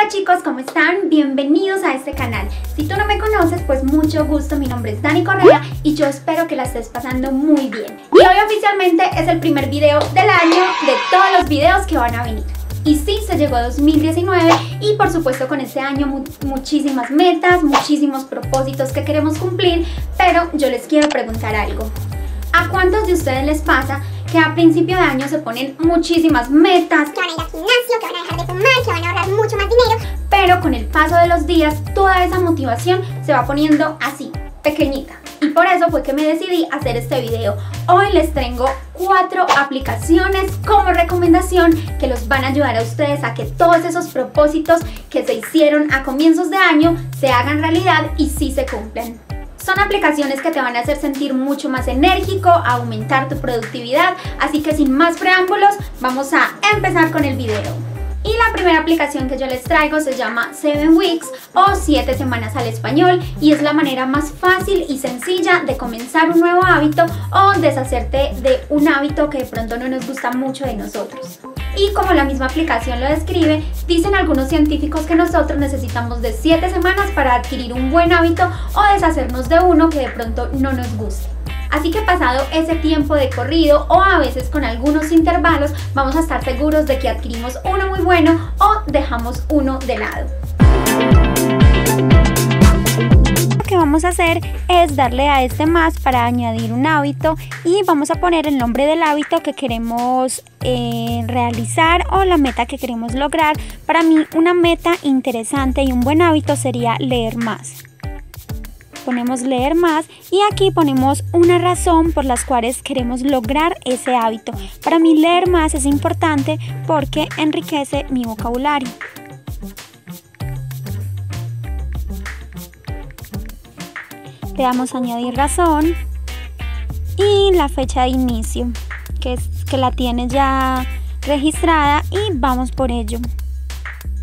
Hola chicos, ¿cómo están? Bienvenidos a este canal. Si tú no me conoces, pues mucho gusto, mi nombre es Dani Correa y yo espero que la estés pasando muy bien. Y hoy oficialmente es el primer video del año de todos los videos que van a venir. Y sí, se llegó a 2019 y por supuesto con este año muchísimas metas, muchísimos propósitos que queremos cumplir, pero yo les quiero preguntar algo. ¿A cuántos de ustedes les pasa que a principio de año se ponen muchísimas metas, que van a ir al gimnasio, que van a dejar de fumar, que van a ahorrar mucho más dinero. Pero con el paso de los días, toda esa motivación se va poniendo así, pequeñita. Y por eso fue que me decidí hacer este video. Hoy les tengo cuatro aplicaciones como recomendación que los van a ayudar a ustedes a que todos esos propósitos que se hicieron a comienzos de año se hagan realidad y sí se cumplan. Son aplicaciones que te van a hacer sentir mucho más enérgico, aumentar tu productividad, así que sin más preámbulos, vamos a empezar con el video. Y la primera aplicación que yo les traigo se llama 7 Weeks o 7 semanas al español y es la manera más fácil y sencilla de comenzar un nuevo hábito o deshacerte de un hábito que de pronto no nos gusta mucho de nosotros. Y como la misma aplicación lo describe, dicen algunos científicos que nosotros necesitamos de 7 semanas para adquirir un buen hábito o deshacernos de uno que de pronto no nos guste. Así que pasado ese tiempo de corrido o a veces con algunos intervalos, vamos a estar seguros de que adquirimos uno muy bueno o dejamos uno de lado vamos a hacer es darle a este más para añadir un hábito y vamos a poner el nombre del hábito que queremos eh, realizar o la meta que queremos lograr. Para mí una meta interesante y un buen hábito sería leer más ponemos leer más y aquí ponemos una razón por las cuales queremos lograr ese hábito. Para mí leer más es importante porque enriquece mi vocabulario. Le damos a añadir razón y la fecha de inicio, que es que la tienes ya registrada y vamos por ello.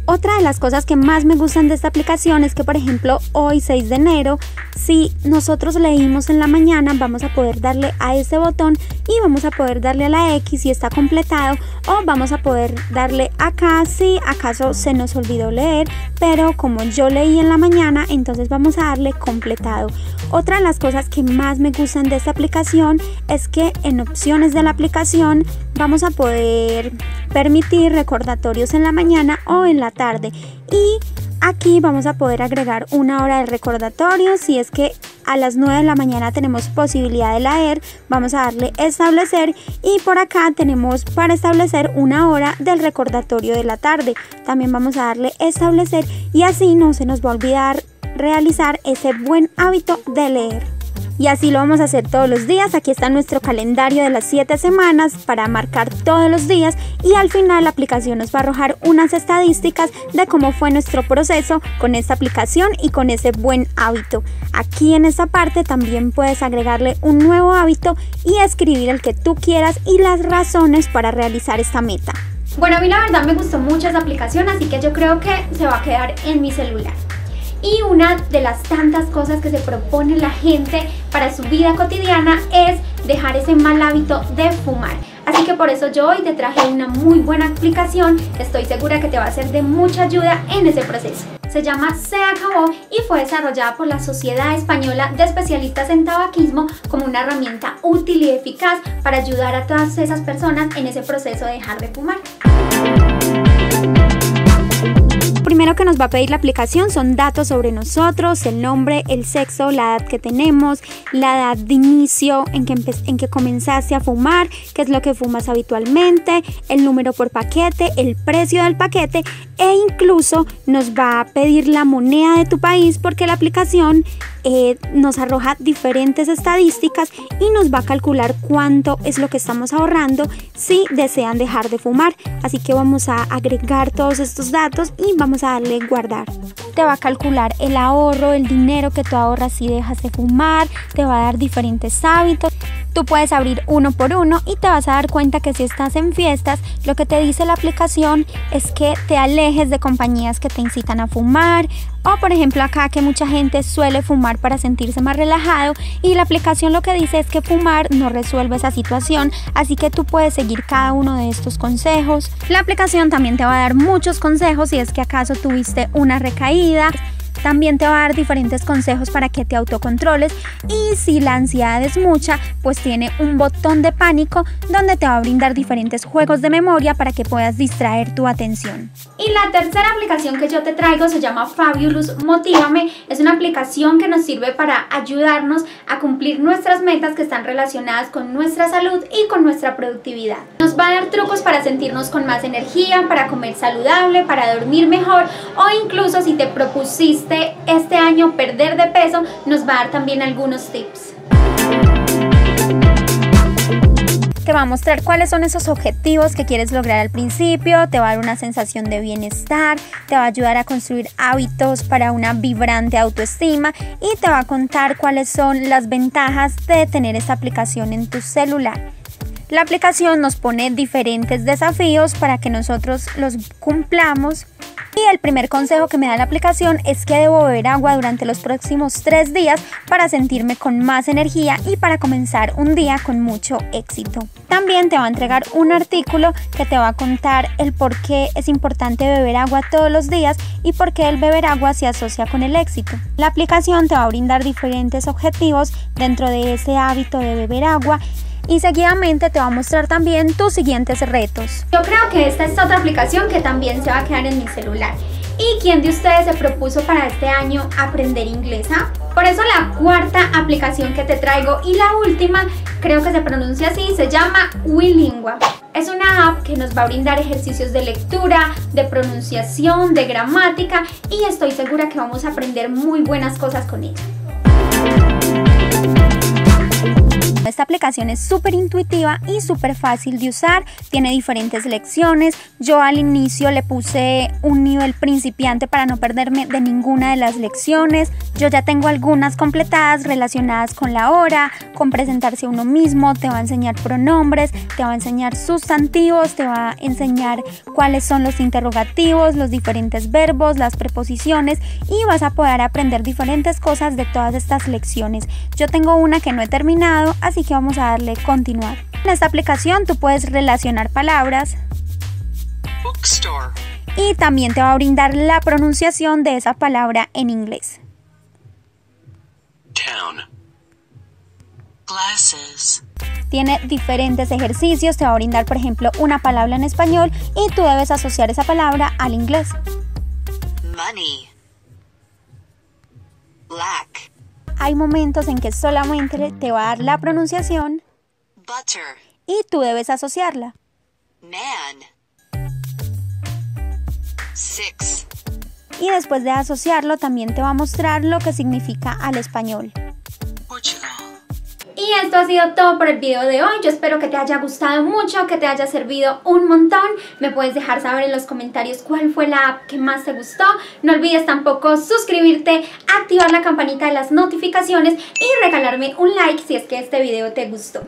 Otra de las cosas que más me gustan de esta aplicación es que, por ejemplo, hoy 6 de enero, si nosotros leímos en la mañana, vamos a poder darle a ese botón y vamos a poder darle a la X si está completado o vamos a poder darle acá si acaso se nos olvidó leer, pero como yo leí en la mañana, entonces vamos a darle completado. Otra de las cosas que más me gustan de esta aplicación es que en opciones de la aplicación vamos a poder permitir recordatorios en la mañana o en la tarde y aquí vamos a poder agregar una hora de recordatorio. Si es que a las 9 de la mañana tenemos posibilidad de leer vamos a darle establecer. Y por acá tenemos para establecer una hora del recordatorio de la tarde. También vamos a darle establecer y así no se nos va a olvidar realizar ese buen hábito de leer y así lo vamos a hacer todos los días. Aquí está nuestro calendario de las 7 semanas para marcar todos los días y al final la aplicación nos va a arrojar unas estadísticas de cómo fue nuestro proceso con esta aplicación y con ese buen hábito. Aquí en esta parte también puedes agregarle un nuevo hábito y escribir el que tú quieras y las razones para realizar esta meta. Bueno, a mí la verdad me gustó mucho esa aplicación, así que yo creo que se va a quedar en mi celular. Y una de las tantas cosas que se propone la gente para su vida cotidiana es dejar ese mal hábito de fumar. Así que por eso yo hoy te traje una muy buena aplicación, estoy segura que te va a ser de mucha ayuda en ese proceso. Se llama Se Acabó y fue desarrollada por la Sociedad Española de Especialistas en Tabaquismo como una herramienta útil y eficaz para ayudar a todas esas personas en ese proceso de dejar de fumar primero que nos va a pedir la aplicación son datos sobre nosotros, el nombre, el sexo, la edad que tenemos, la edad de inicio en que, en que comenzaste a fumar, qué es lo que fumas habitualmente, el número por paquete, el precio del paquete e incluso nos va a pedir la moneda de tu país porque la aplicación eh, nos arroja diferentes estadísticas y nos va a calcular cuánto es lo que estamos ahorrando si desean dejar de fumar. Así que vamos a agregar todos estos datos y vamos a darle guardar. Te va a calcular el ahorro, el dinero que tú ahorras si dejas de fumar, te va a dar diferentes hábitos Tú puedes abrir uno por uno y te vas a dar cuenta que si estás en fiestas, lo que te dice la aplicación es que te alejes de compañías que te incitan a fumar. O por ejemplo acá que mucha gente suele fumar para sentirse más relajado y la aplicación lo que dice es que fumar no resuelve esa situación, así que tú puedes seguir cada uno de estos consejos. La aplicación también te va a dar muchos consejos si es que acaso tuviste una recaída también te va a dar diferentes consejos para que te autocontroles y si la ansiedad es mucha, pues tiene un botón de pánico donde te va a brindar diferentes juegos de memoria para que puedas distraer tu atención. Y la tercera aplicación que yo te traigo se llama Fabulous Motívame. Es una aplicación que nos sirve para ayudarnos a cumplir nuestras metas que están relacionadas con nuestra salud y con nuestra productividad. Nos va a dar trucos para sentirnos con más energía, para comer saludable, para dormir mejor o incluso si te propusiste este año perder de peso, nos va a dar también algunos tips. Te va a mostrar cuáles son esos objetivos que quieres lograr al principio, te va a dar una sensación de bienestar, te va a ayudar a construir hábitos para una vibrante autoestima y te va a contar cuáles son las ventajas de tener esta aplicación en tu celular. La aplicación nos pone diferentes desafíos para que nosotros los cumplamos y el primer consejo que me da la aplicación es que debo beber agua durante los próximos tres días para sentirme con más energía y para comenzar un día con mucho éxito. También te va a entregar un artículo que te va a contar el por qué es importante beber agua todos los días y por qué el beber agua se asocia con el éxito. La aplicación te va a brindar diferentes objetivos dentro de ese hábito de beber agua y seguidamente te va a mostrar también tus siguientes retos. Yo creo que esta es otra aplicación que también se va a quedar en mi celular. ¿Y quién de ustedes se propuso para este año aprender inglés? Ah? Por eso la cuarta aplicación que te traigo y la última, creo que se pronuncia así, se llama Willingua. Es una app que nos va a brindar ejercicios de lectura, de pronunciación, de gramática y estoy segura que vamos a aprender muy buenas cosas con ella. Esta aplicación es súper intuitiva y súper fácil de usar, tiene diferentes lecciones. Yo al inicio le puse un nivel principiante para no perderme de ninguna de las lecciones. Yo ya tengo algunas completadas relacionadas con la hora, con presentarse a uno mismo, te va a enseñar pronombres, te va a enseñar sustantivos, te va a enseñar cuáles son los interrogativos, los diferentes verbos, las preposiciones y vas a poder aprender diferentes cosas de todas estas lecciones. Yo tengo una que no he terminado, así que vamos a darle continuar. En esta aplicación tú puedes relacionar palabras y también te va a brindar la pronunciación de esa palabra en inglés. Tiene diferentes ejercicios, te va a brindar por ejemplo una palabra en español y tú debes asociar esa palabra al inglés. Money. Black hay momentos en que solamente te va a dar la pronunciación y tú debes asociarla. Y después de asociarlo también te va a mostrar lo que significa al español. Y esto ha sido todo por el video de hoy. Yo espero que te haya gustado mucho, que te haya servido un montón. Me puedes dejar saber en los comentarios cuál fue la app que más te gustó. No olvides tampoco suscribirte, activar la campanita de las notificaciones y regalarme un like si es que este video te gustó.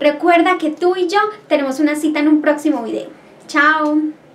Recuerda que tú y yo tenemos una cita en un próximo video. ¡Chao!